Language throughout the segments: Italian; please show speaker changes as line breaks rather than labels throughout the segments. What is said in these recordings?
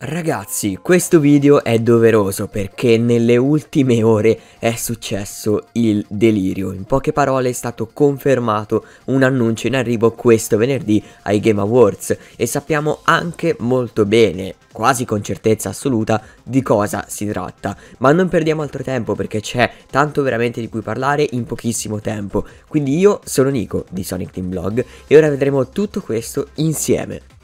Ragazzi, questo video è doveroso perché nelle ultime ore è successo il delirio. In poche parole è stato confermato un annuncio in arrivo questo venerdì ai Game Awards e sappiamo anche molto bene, quasi con certezza assoluta, di cosa si tratta. Ma non perdiamo altro tempo perché c'è tanto veramente di cui parlare in pochissimo tempo. Quindi io sono Nico di Sonic Team Blog e ora vedremo tutto questo insieme.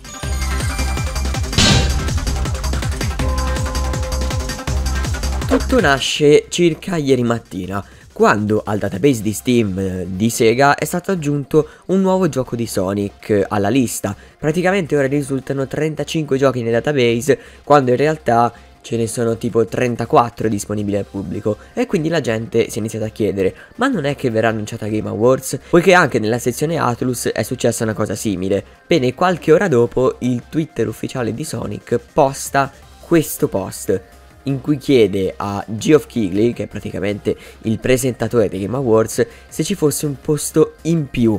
Tutto nasce circa ieri mattina, quando al database di Steam eh, di Sega è stato aggiunto un nuovo gioco di Sonic alla lista. Praticamente ora risultano 35 giochi nel database, quando in realtà ce ne sono tipo 34 disponibili al pubblico e quindi la gente si è iniziata a chiedere ma non è che verrà annunciata Game Awards? Poiché anche nella sezione Atlus è successa una cosa simile. Bene, qualche ora dopo il Twitter ufficiale di Sonic posta questo post in cui chiede a Geoff Keighley, che è praticamente il presentatore dei Game Awards, se ci fosse un posto in più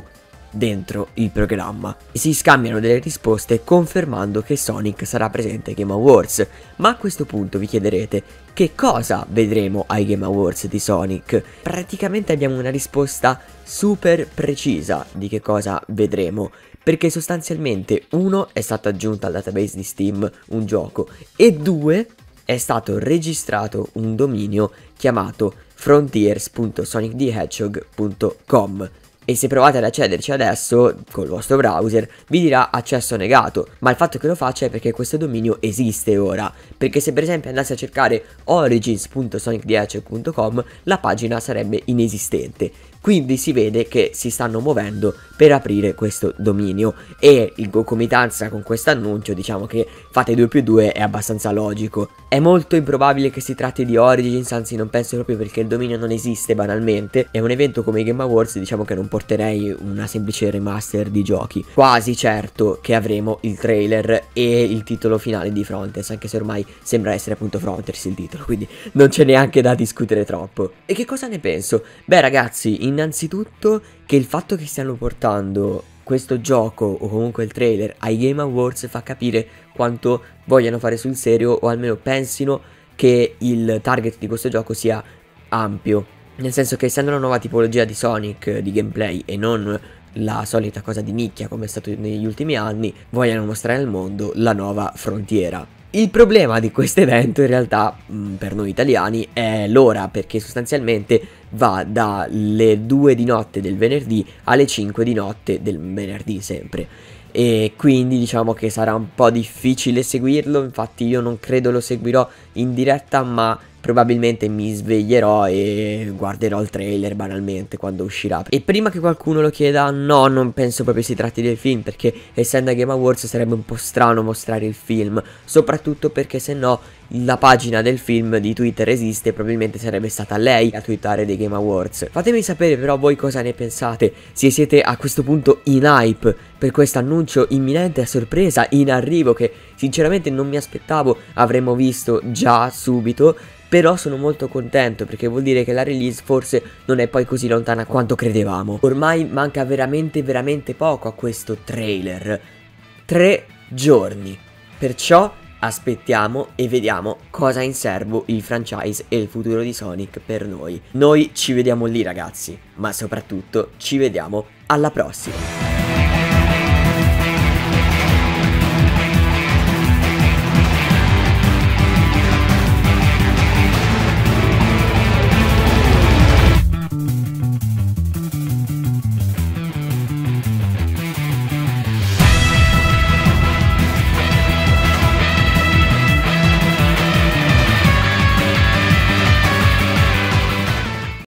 dentro il programma. Si scambiano delle risposte confermando che Sonic sarà presente ai Game Awards. Ma a questo punto vi chiederete che cosa vedremo ai Game Awards di Sonic? Praticamente abbiamo una risposta super precisa di che cosa vedremo. Perché sostanzialmente uno è stato aggiunto al database di Steam un gioco e due è stato registrato un dominio chiamato frontiers.sonicthehedgehog.com e se provate ad accederci adesso col vostro browser vi dirà accesso negato. Ma il fatto che lo faccia è perché questo dominio esiste ora. Perché se per esempio andassi a cercare origins.sonicthehedgehog.com la pagina sarebbe inesistente quindi si vede che si stanno muovendo per aprire questo dominio e in concomitanza con questo annuncio diciamo che fate 2 più 2 è abbastanza logico. È molto improbabile che si tratti di Origins, anzi non penso proprio perché il dominio non esiste banalmente. È un evento come i Game Awards diciamo che non porterei una semplice remaster di giochi. Quasi certo che avremo il trailer e il titolo finale di Frontiers, anche se ormai sembra essere appunto Frontiers il titolo, quindi non c'è neanche da discutere troppo. E che cosa ne penso? Beh ragazzi, in innanzitutto che il fatto che stiano portando questo gioco o comunque il trailer ai Game Awards fa capire quanto vogliano fare sul serio o almeno pensino che il target di questo gioco sia ampio. Nel senso che essendo una nuova tipologia di Sonic di gameplay e non la solita cosa di nicchia come è stato negli ultimi anni, vogliono mostrare al mondo la nuova frontiera. Il problema di questo evento in realtà mh, per noi italiani è l'ora perché sostanzialmente va dalle 2 di notte del venerdì alle 5 di notte del venerdì sempre. E quindi diciamo che sarà un po' difficile seguirlo infatti io non credo lo seguirò in diretta ma probabilmente mi sveglierò e guarderò il trailer banalmente quando uscirà. E prima che qualcuno lo chieda, no, non penso proprio si tratti del film, perché essendo a Game Awards sarebbe un po' strano mostrare il film, soprattutto perché se no la pagina del film di Twitter esiste, probabilmente sarebbe stata lei a twittare dei Game Awards. Fatemi sapere però voi cosa ne pensate, se siete a questo punto in hype per questo annuncio imminente a sorpresa, in arrivo, che sinceramente non mi aspettavo avremmo visto già subito. Però sono molto contento perché vuol dire che la release forse non è poi così lontana quanto credevamo. Ormai manca veramente veramente poco a questo trailer. Tre giorni. Perciò aspettiamo e vediamo cosa ha in serbo il franchise e il futuro di Sonic per noi. Noi ci vediamo lì ragazzi, ma soprattutto ci vediamo alla prossima.